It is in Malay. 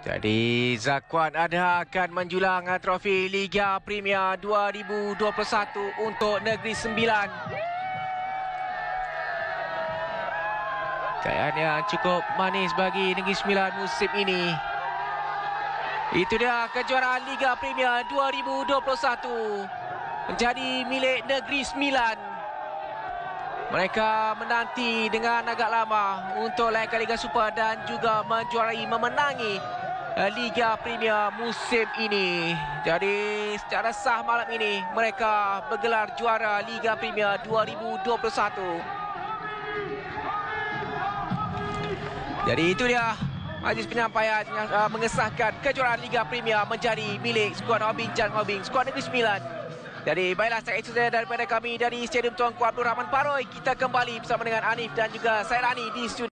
Jadi Zakuan Adha akan menjulang trofi Liga Premier 2021 untuk Negeri Sembilan. Kejayaan yang cukup manis bagi Negeri Sembilan musim ini. Itu dia kejuaraan Liga Premier 2021 menjadi milik Negeri Sembilan. Mereka menanti dengan agak lama untuk layak Liga Super dan juga menjuarai memenangi Liga Premier musim ini. Jadi secara sah malam ini mereka bergelar juara Liga Premier 2021. Jadi itu dia majlis penyampaian yang uh, mengesahkan kejuaraan Liga Premier menjadi milik skuad Obing Jan Obing, skuad Negeri Sembilan. Jadi baiklah saya itu saja daripada kami dari Stadium Tuanku Abdul Rahman Paroi. Kita kembali bersama dengan Anif dan juga saya di studio.